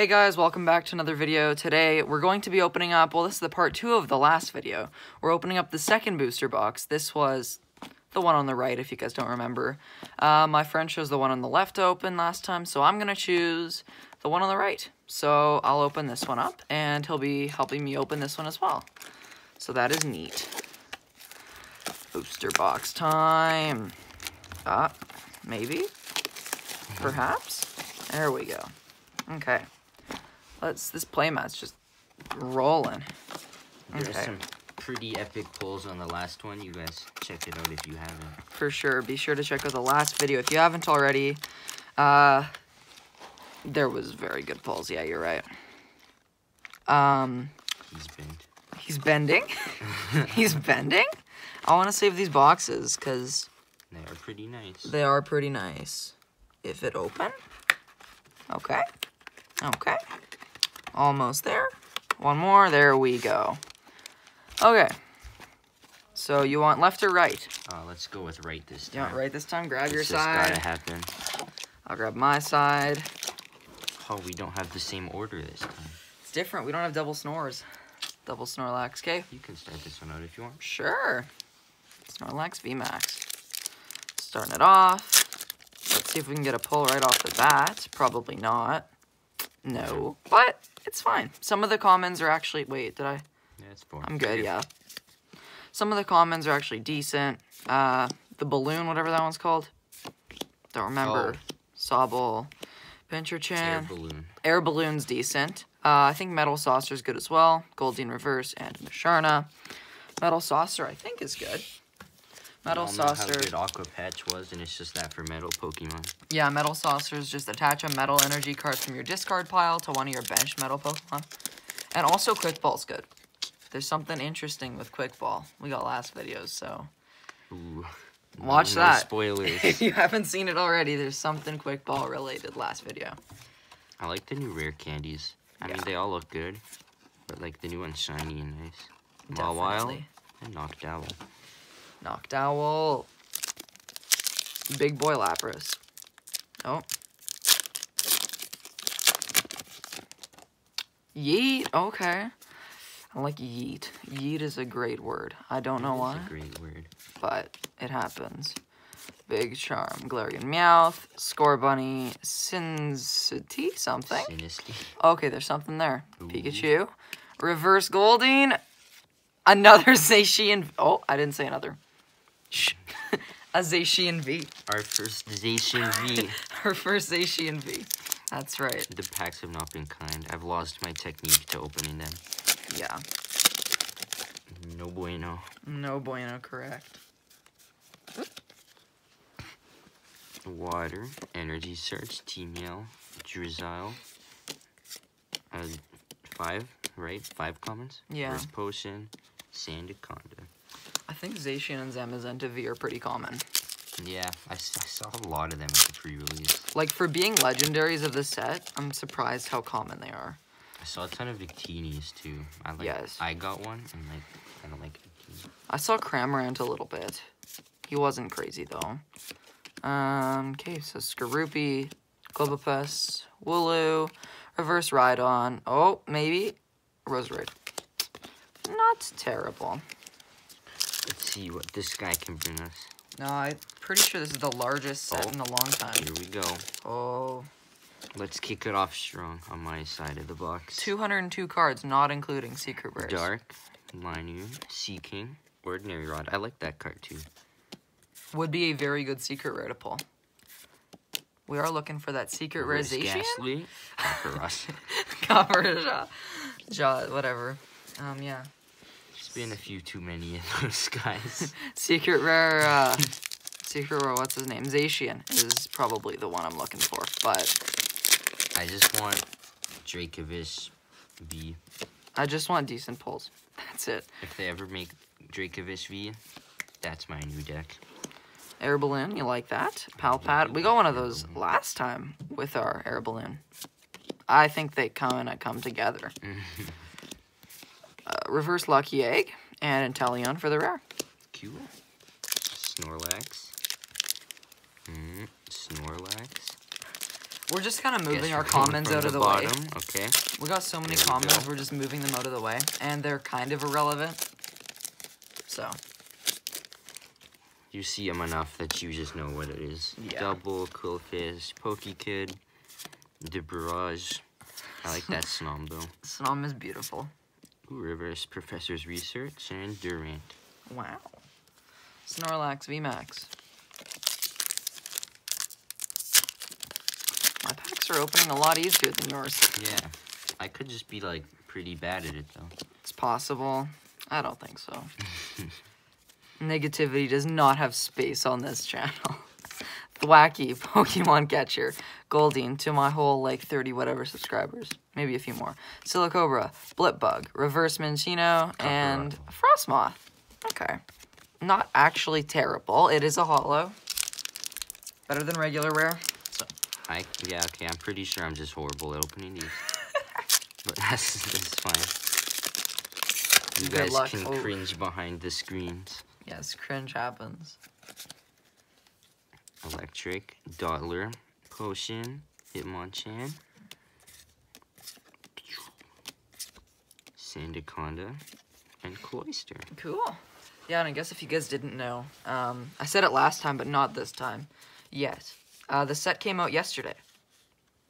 Hey guys, welcome back to another video. Today, we're going to be opening up, well, this is the part two of the last video. We're opening up the second booster box. This was the one on the right, if you guys don't remember. Uh, my friend chose the one on the left open last time, so I'm to choose the one on the right. So I'll open this one up, and he'll be helping me open this one as well. So that is neat. Booster box time. Ah, maybe? Perhaps? There we go. Okay. Let's, this playmat's just rolling. There's Okay. some pretty epic pulls on the last one. You guys check it out if you haven't. for sure. Be sure to check out the last video if you haven't already. Uh, there was very good pulls. Yeah, you're right. Um, He's bent. he's bending. he's bending. I want to save these boxes because They are pretty nice. they are pretty nice. If it open, okay, okay, almost there. One more. There we go. Okay. So you want left or right? Uh, let's go with right this You time. want right this time? Grab your This just side. gotta happen. I'll grab my side. Oh, we don't have the same order this time. It's different. We don't have double snores. Double Snorlax. Okay. You can start this one out if you want. Sure. Snorlax VMAX. Starting it off. Let's see if we can get a pull right off the bat. Probably not. No. But it's fine. Some of the comments are actually. Wait, did I? Yeah, it's four. I'm good, yeah. Some of the comments are actually decent. Uh, the balloon, whatever that one's called. Don't remember. Sobble. Pincher Air balloon. Air Balloon's decent. Uh, I think Metal Saucer's good as well. Goldeen Reverse and Musharna. Metal Saucer, I think, is good. Metal all know how good Aqua Patch was, and it's just that for metal Pokemon. Yeah, Metal Saucers. just attach a metal energy card from your discard pile to one of your bench metal Pokemon. And also Quick Ball's good. There's something interesting with Quick Ball. We got last videos, so Ooh. Watch no that. Spoilers. if you haven't seen it already, there's something Quick Ball related last video. I like the new rare candies. I mean, they all look good, but like the new one's shiny and nice. Mawile Definitely. and Noctowl. Noctowl. Big boy Lapras. Oh. Yeet. Okay. I like yeet. Yeet is a great word. I don't know why, a great word. but it happens. Big Charm, Galarian Meowth, Scorbunny, Sincity, something. Sinisky. Okay, there's something there. Ooh. Pikachu. Reverse Goldeen. Another Zacian. Oh, I didn't say another. A Zacian V. Our first Zacian V. Her first Zacian V. That's right. The packs have not been kind. I've lost my technique to opening them. Yeah. No bueno. No bueno, correct. Water, Energy Search, T-Mail, Drizzile. Uh, five, right? Five comments? Yeah. First Potion, Sandaconda. I think Zacian and Zamazenta V are pretty common. Yeah, I saw a lot of them at the pre-release. Like, for being legendaries of the set, I'm surprised how common they are. I saw a ton of Victinis too. I like. Yes. I got one, and like I don't like Victini. I saw Cramorant a little bit. He wasn't crazy though. Um, okay, so Skorupi, Clobbopus, Wooloo, Reverse Rhydon. Oh, maybe Roserade. Not terrible. Let's see what this guy can bring us. No, I'm pretty sure this is the largest set Oh. in a long time. Here we go. Oh, Let's kick it off strong on my side of the box. 202 cards, not including Secret Rares. Dark, Minun, Seaking, Ordinary Rod. I like that card too. Would be a very good Secret Rare to pull. We are looking for that Secret Rare Reverse Zacian? Gastly. Copper jaw, jaw, whatever. Um, yeah. Been a few too many of those guys. Secret rare, uh, secret rare, what's his name? Zacian is probably the one I'm looking for, but I just want Dracovish V. I just want decent pulls. That's it. If they ever make Dracovish V, that's my new deck. Air balloon, you like that? Pal Pad, we got one of those last time with our air balloon. I think they kind of come together. Reverse lucky egg and Inteleon for the rare. Cool. Snorlax. Mm, Snorlax. We're just kind of moving our going out of the way. bottom. Okay. We got so many There we we're just moving them out of the way, and they're kind of irrelevant. So, You see them enough that you just know what it is. Yeah. Double, Qwilfish, Pokekid, De Barrage. I like that Snom though. Snom is beautiful. Ooh, Reverse Professor's Research and Durant. Wow. Snorlax VMAX. My packs are opening a lot easier than yours. Yeah. I could just be like pretty bad at it though. It's possible. I don't think so. Negativity does not have space on this channel. Thwackey, Pokemon Catcher, Goldeen to my whole like 30 whatever subscribers. Maybe a few more. Silicobra, Blipbug, Reverse Minccino, and Frosmoth. Okay. Not actually terrible. It is a hollow. Better than regular rare. So I yeah, okay, I'm pretty sure I'm just horrible at opening these. but that's that's fine. You Good guys luck. can Oh. cringe behind the screens. yes, cringe happens. Electric, Dottler, Potion, Hitmonchan, Sandaconda, and Cloyster. Cool. Yeah, and I guess if you guys didn't know, um, I said it last time, but not this time yet. Uh, the set came out yesterday.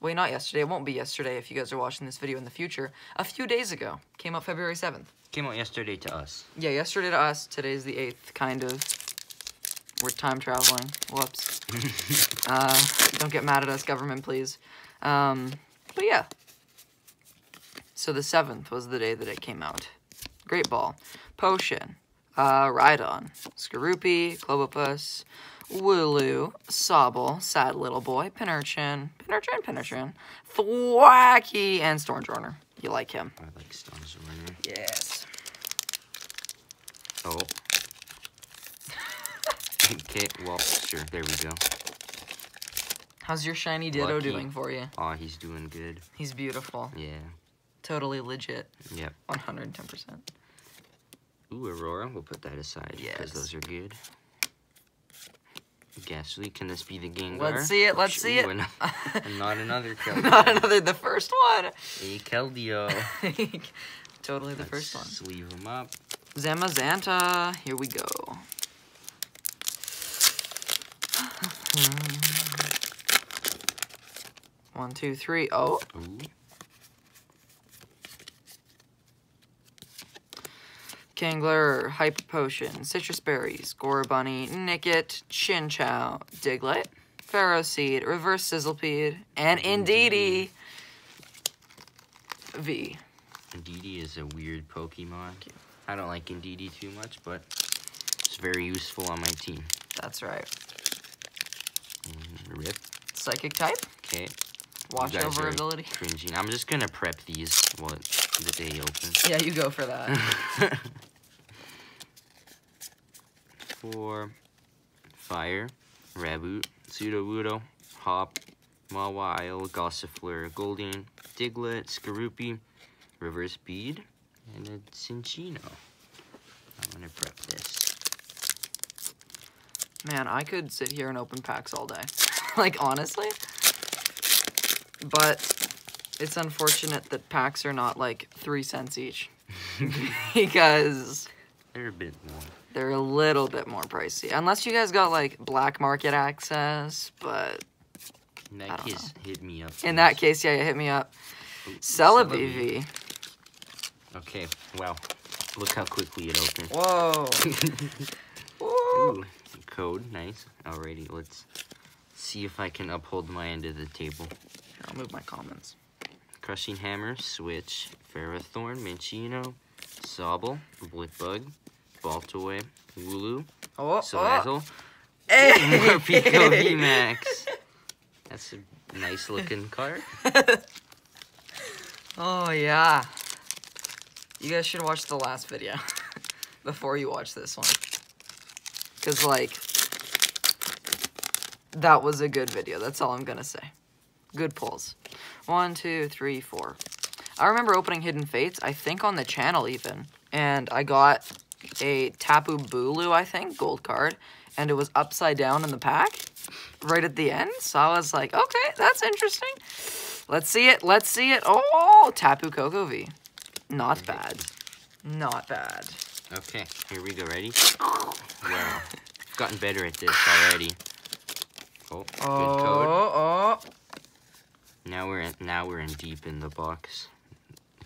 Wait, not yesterday. It won't be yesterday if you guys are watching this video in the future. A few days ago. Came out February 7th. Came out yesterday to us. Yeah, yesterday to us. Today's the 8th, kind of. We're time traveling. Whoops. uh, don't get mad at us, government, please. Um, but yeah. So the 7th was the day that it came out. Great Ball. Potion. Uh, Rhydon. Skorupi. Clobbopus. Wooloo. Sobble. Sad Little Boy. Pincurchin. Pincurchin, Pincurchin. Thwackey. And Stonjourner. You like him. I like Stones Runner. Yes. Oh. okay, well, sure, there we go. How's your shiny Ditto Lucky. doing for you? Aw, he's doing good. He's beautiful. Yeah. Totally legit. Yep. 110%. Ooh, Aurora, we'll put that aside because Yes. those are good. Gastly, can this be the Gengar? Let's see it, let's see Ooh, it. and- and not another Keldeo. Not another, the first one. A Keldeo. totally the Let's first one. Sleeve him up. Zamazenta, here we go. One, two, three. Oh, Ooh. Kangler, Hyper Potion, Sitrus Berries, Gorabunny, Nickit, Chinchou, Diglett, Pharaoh Seed, Reverse Sizzlipede, and Indeedee. V. Indeedee is a weird Pokemon. I don't like Indeedee too much, but it's very useful on my team. That's right. Rip. Psychic type, Okay. watch over ability. Cringing. I'm just gonna prep these what the day opens. Yeah, you go for that. For Fire, Raboot, Sudowoodo, Hop, Mawile, Gossifleur, Goldeen, Diglett, Skorupi, Reverse Bead, and a Cinchino. I'm gonna prep this. Man, I could sit here and open packs all day. like, honestly. But it's unfortunate that packs are not like three cents each. because They're a bit more. they're a little bit more pricey. Unless you guys got like black market access, but In that don't case, hit me up. in that case, yeah, you hit me up. Ooh, Celebi. Okay, wow. Look how quickly it opened. Whoa. Woo. Code, nice. Alrighty, let's see if I can uphold my end of the table. Here, I'll move my comments. Crushing Hammer, Switch, Ferrothorn, Minccino, Sobble, Blipbug, Baltoy, Wooloo, Oh, oh. Salazzle, Hey. Morpeko VMAX. That's a nice looking card. Oh yeah. You guys should watch the last video before you watch this one. Cause like that was a good video. That's all I'm gonna say. Good pulls. One, two, three, four. I remember opening Hidden Fates, I think on the channel even. And I got a Tapu Bulu, I think, gold card. And it was upside down in the pack. right at the end. So I was like, okay, that's interesting. Let's see it. Let's see it. Oh, Tapu Koko V. Not bad. Not bad. Okay, here we go. Ready? Wow. I've gotten better at this already. Oh, good oh, code. Oh, oh. Now we're in, now we're in deep in the box.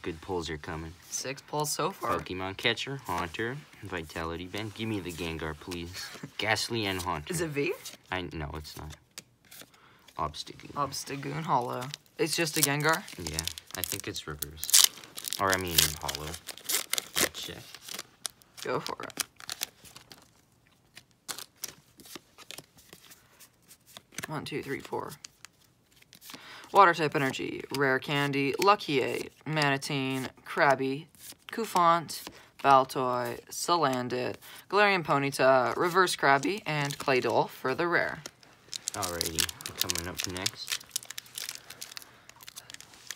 Good pulls are coming. Six pulls so far. Pokemon Catcher, Haunter, Vitality Band. Give me the Gengar, please. Gastly and Haunter. Is it V? I no, it's not. Obstagoon. Obstagoon Hollow. It's just a Gengar. Yeah, I think it's reverse. Or I mean hollow. Let's check. Go for it. One, two, three, four. Water type energy, rare candy, Lucky Egg, Mantine, Krabby, Cufant, Baltoy, Salandit, Galarian Ponyta, Reverse Krabby, and Claydol for the rare. Alrighty, coming up next.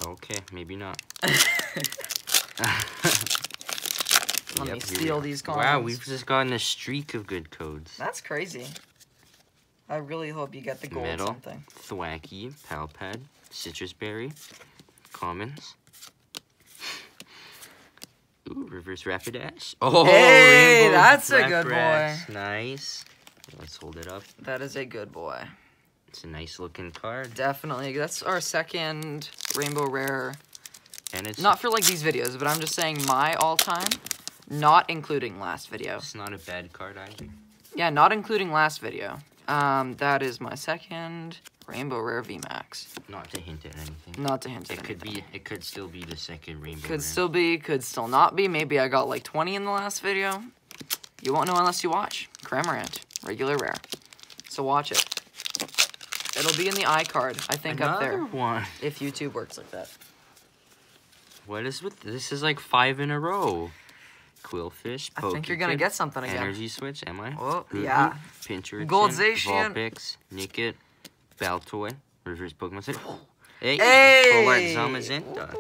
Okay, maybe not. Let me Yep, we steal these these Wow, we've just gotten a streak of good codes. That's crazy. I really hope you get the gold Metal. something. Thwacky, Palpad, Sitrus Berry, Commons. Ooh, Reverse Rapidash. Oh, Hey, that's a good Lapras. Nice. Let's hold it up. That is a good boy. It's a nice looking card. Definitely. That's our second rainbow rare. And it's Not for like these videos, but I'm just saying my all time, not including last video. it's not a bad card either. Yeah, not including last video. Um, that is my second rainbow rare VMAX. Not to hint at anything. Not to hint at anything. It could anything. be it could still be the second rainbow. Could rare. still be, could still not be. Maybe I got like 20 in the last video. You won't know unless you watch. Cramorant, regular rare. So watch it. It'll be in the iCard, I think, up Another there. one. If YouTube works like that. What is with this? Is like five in a row. Qwilfish. I think you're gonna get something again. Energy switch. Am I? Oh, yeah. Hoot, Pincurchin. Goldzacian. Vulpix. Nickit. Baltoy. Reverse Pokemon set. Hey. Hey! Full Zamazenta.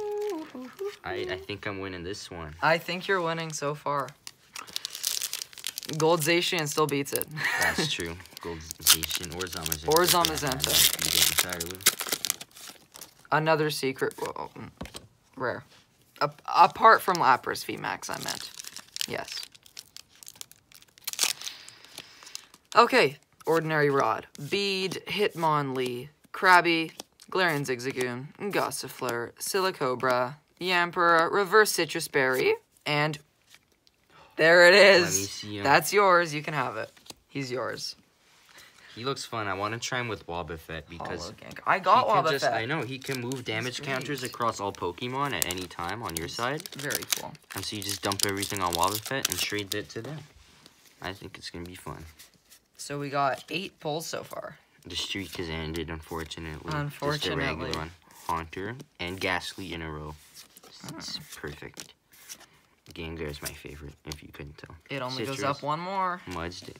I I think I'm winning this one. I think you're winning so far. Gold Zacian still beats it. That's true. Goldzacian or Zamazenta. Or Zamazenta. matter. You get entirely. Another secret. Whoa, rare. A- apart from Lapras VMAX, I meant. Yes. Okay. Ordinary Rod. Bead, Hitmonlee, Krabby, Galarian Zigzagoon, Gossifleur, Silicobra, Yamper, Reverse Sitrus Berry, and there it is. That's yours. You can have it. He's yours. He looks fun. I want to try him with Wobbuffet because I got Wobbuffet. just, I know he can move damage counters across all Pokemon at any time on your side. Very cool. And so you just dump everything on Wobbuffet and trade it to them. I think it's gonna be fun. So we got eight pulls so far. The streak has ended, unfortunately. Just a Unfortunately. regular one. Haunter and Gastly in a row. Hmm. It's perfect. Gengar is my favorite, if you couldn't tell. It only goes up one more. Mudsdale.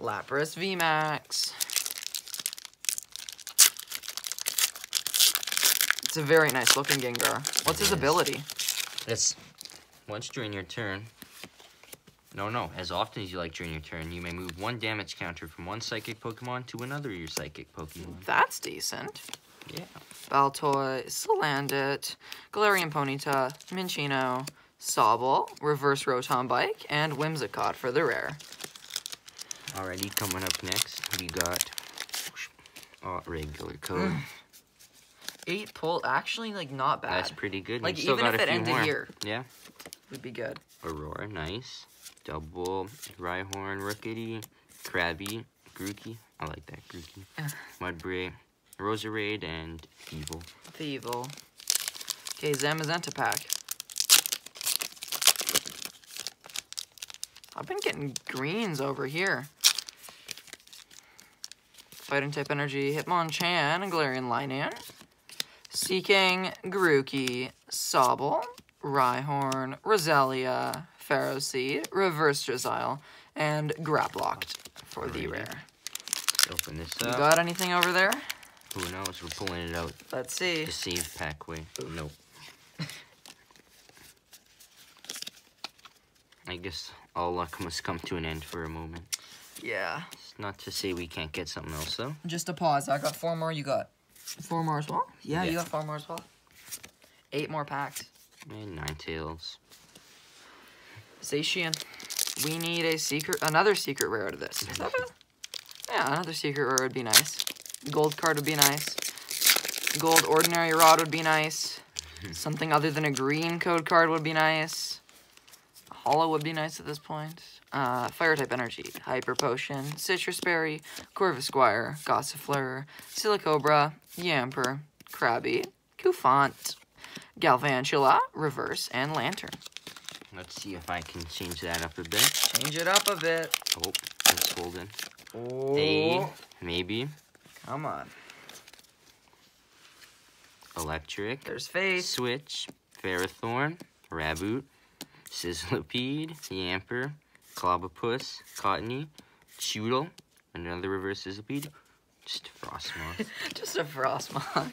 Lapras VMAX. It's a very nice looking Gengar. What's his It is. ability? It's once during your turn. No, no. As often as you like during your turn, you may move one damage counter from one psychic Pokemon to another of your psychic Pokemon. That's decent. Yeah. Baltoy, Salandit, Galarian Ponyta, Minccino, Sobble, Reverse Rotom Bike, and Whimsicott for the rare. Alrighty, coming up next, we got oh, regular code. Mm. Eight pull, actually, like, not bad. That's pretty good. Like, still even got if a it ended more. here. Yeah. Would be good. Aurora, nice. Double Rhyhorn, Rookidee, Krabby, Grookey. I like that, Grookey. Mudbray, Roserade, and Evil. Evil. Okay, Zamazenta pack. I've been getting greens over here. Fighting type energy, Hitmonchan, Galarian Linoone. Seaking, Grookey, Sobble, Rhyhorn, Roselia, Pharaoh Seed, Reverse Drizzile, and Grapploct for the rare. Let's open this You up. got anything over there? Who knows? We're pulling it out Let's see. the save pack way. Nope. I guess all luck must come to an end for a moment. Yeah. It's not to say we can't get something else though. Just a pause. I got four more. You got four more as well? Yeah, you got four more as well. Eight more packs. And Ninetales. Zacian. We need a secret, another secret rare out of this. A- yeah, another secret rare would be nice. Gold card would be nice. Gold ordinary rod would be nice. Something other than a green code card would be nice. Hollow would be nice at this point. Uh, fire type energy, hyper potion, sitrus berry, corvisquire, gossifleur, silicobra, yamper, Krabby, Cufant, galvantula, reverse, and Lanturn. Let's see if I can change that up a bit. Change it up a bit. Oh, it's holding. Oh, A, maybe. come on. Electric. There's faith. Switch. Ferrothorn. Raboot. Sizzlipede. Yamper. Clobbopus. Cottonee. Chewtle. Another reverse Sizzlipede. Just a Frosmoth. Just a frosmoth.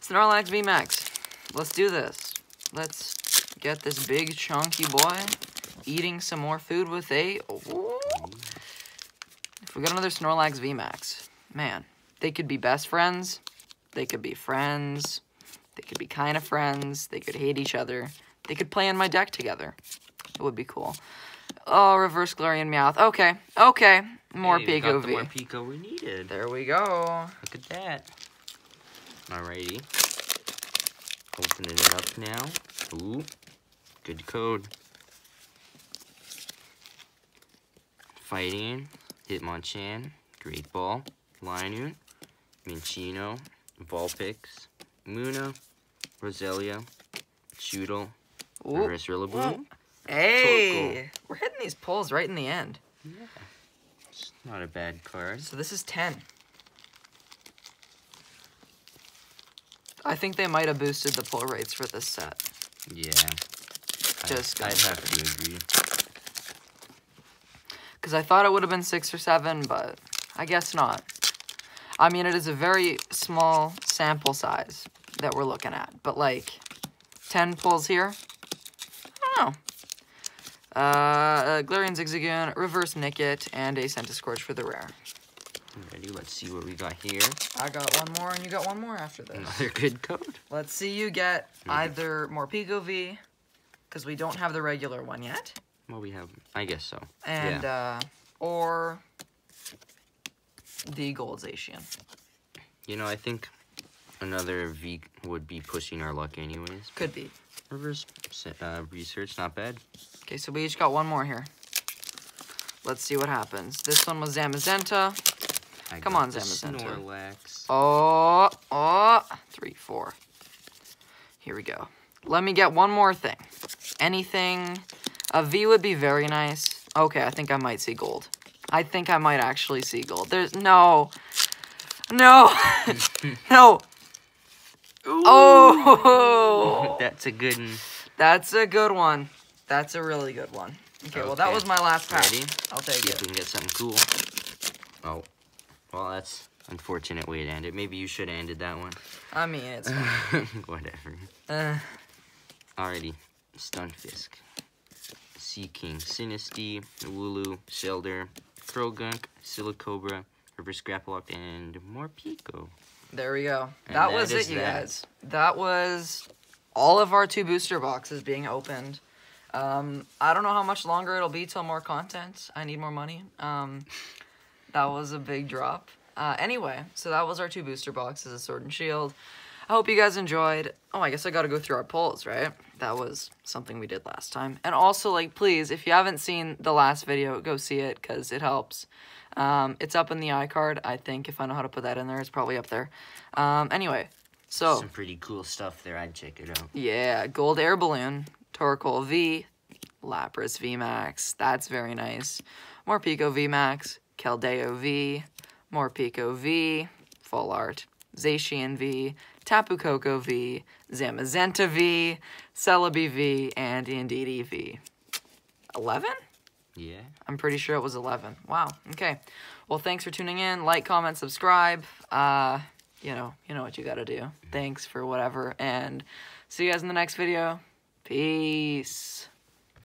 Snorlax VMAX. Let's do this. Let's get this big chunky boy eating some more food with a. If we got another Snorlax VMAX, man, they could be best friends. They could be friends. They could be kind of friends. They could hate each other. They could play in my deck together. It would be cool. Oh, reverse Galarian Meowth. Okay, okay. More Hey, Pico got the V. more Pico we needed. There we go. Look at that. Alrighty. Opening it up now. Ooh. Good code. Fighting. Hitmonchan. Great Ball. Linoone. Minccino. Vulpix. Muno. Roselia. Chewtle. Reverse Rillaboom. Hey, we're hitting these pulls right in the end. Yeah, It's not a bad card. So this is 10. I think they might have boosted the pull rates for this set. Yeah. Just I, I'd have to agree. Because I thought it would have been 6 or 7, but I guess not. I mean, it is a very small sample size that we're looking at. But like, 10 pulls here? I don't know. Uh, a Galarian Zigzagoon, Reverse Nickit, and a Centiskorch for the rare. Ready? Let's see what we got here. I got one more, and you got one more after this. Another good code. Let's see you get either Morpeko V, because we don't have the regular one yet, Well, we have. I guess so. and yeah. uh, or the Gold Zacian. You know, I think another V would be pushing our luck anyways. Could be. Reverse uh, research, not bad. Okay, so we each got one more here. Let's see what happens. This one was Zamazenta. I Come on, Zamazenta. Snorlax. Oh, oh, three, four. Here we go. Let me get one more thing. Anything. A V would be very nice. Okay, I think I might see gold. I think I might actually see gold. There's no. No. no. Oh. That's a good one. That's a good one. That's a really good one. Okay, well, that was my last pack. Ready? I'll take See if it. we can get something cool. Oh. Well, that's unfortunate way to end it. Maybe you should have ended that one. I mean, it's. Whatever. Uh, Alrighty. Stunfisk. Seaking. Sinistea. Wooloo. Shellder. Croagunk. Silicobra. River Grapploct. And Morpeko. There we go. And that that was it, you that. guys. That was all of our two booster boxes being opened. Um, I don't know how much longer it'll be till more content. I need more money. Um, that was a big drop. Uh, anyway, so that was our two booster boxes of Sword and Shield. I hope you guys enjoyed. Oh, I guess I got to go through our polls, right? That was something we did last time. And also, like, please, if you haven't seen the last video, go see it because it helps. Um, it's up in the iCard, I think. If I know how to put that in there, it's probably up there. Um, anyway, so Some pretty cool stuff there. I'd check it out. yeah, Gold Air Balloon, Torkoal V, Lapras VMAX. That's very nice. Morpeko VMAX, Keldeo V, Morpeko V, Full Art, Zacian V, Tapu Koko V, Zamazenta V, Celebi V, and Indeedee V. 11? Yeah. I'm pretty sure it was 11. Wow. Okay. Well, thanks for tuning in. Like, comment, subscribe. Uh, you know, you know what you got to do. Thanks for whatever and see you guys in the next video. Peace.